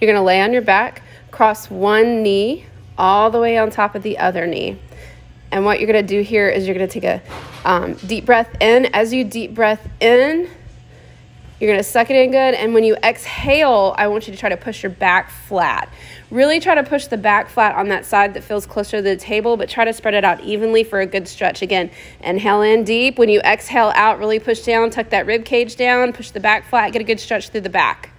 You're gonna lay on your back, cross one knee all the way on top of the other knee. And what you're gonna do here is you're gonna take a um, deep breath in. As you deep breath in, you're gonna suck it in good. And when you exhale, I want you to try to push your back flat. Really try to push the back flat on that side that feels closer to the table, but try to spread it out evenly for a good stretch. Again, inhale in deep. When you exhale out, really push down, tuck that rib cage down, push the back flat, get a good stretch through the back.